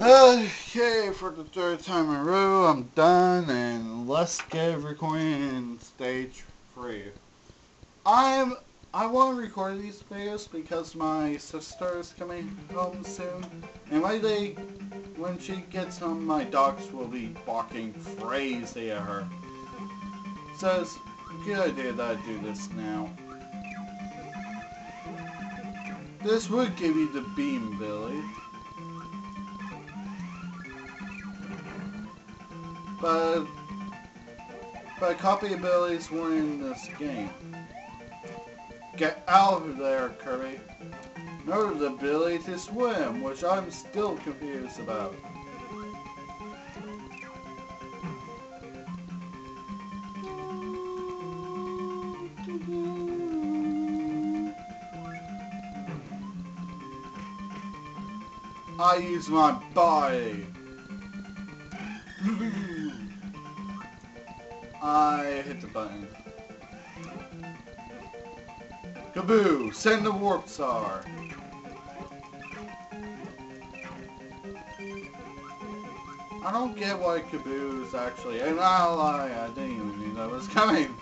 Okay, for the third time in a row, I'm done, and let's get recording in stage three. I'm I want to record these videos because my sister is coming home soon, and one day when she gets home, my dogs will be barking crazy at her. So it's a good idea that I do this now. This would give you the beam, Billy. But, but copy abilities weren't this game. Get out of there, Kirby. Note the ability to swim, which I'm still confused about. I use my body. I hit the button. Kaboo! Send the warp star! I don't get why Kaboo is actually, and I'll lie, I didn't even know that was coming.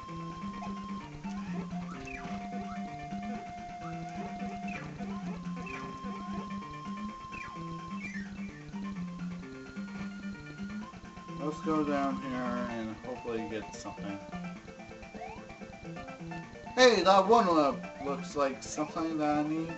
Let's go down here and hopefully get something. Hey, that one looks like something that I need.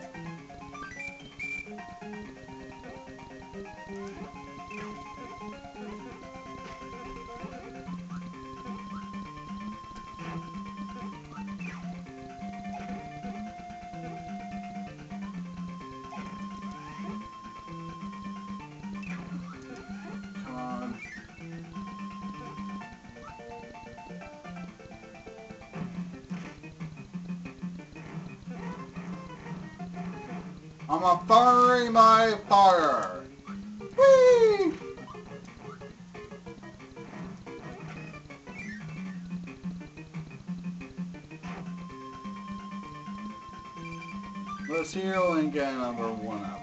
I'm a firing my fire. Whee! Let's heal and get number one up.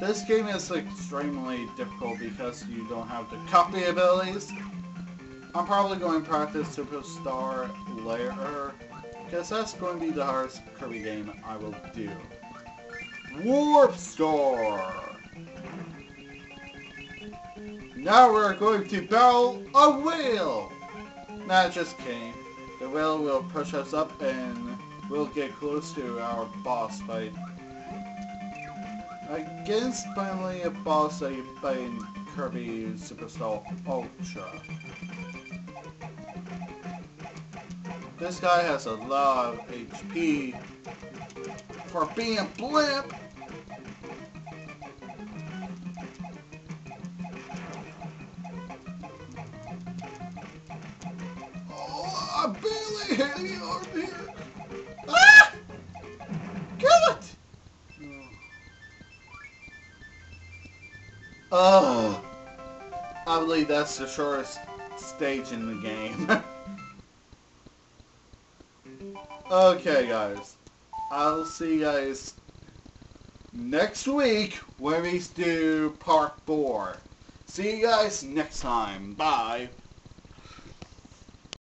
This game is extremely difficult because you don't have the copy abilities. I'm probably going to practice Super Star later, because that's going to be the hardest Kirby game I will do. Warp Star! Now we're going to battle a whale! Nah, just kidding. The whale will push us up and we'll get close to our boss fight. Against finally a boss you fight in Kirby Super Star Ultra. This guy has a lot of HP for being blimp. I here. Ah! Kill it! Oh, I believe that's the shortest stage in the game. okay, guys. I'll see you guys next week when we do part 4. See you guys next time. Bye.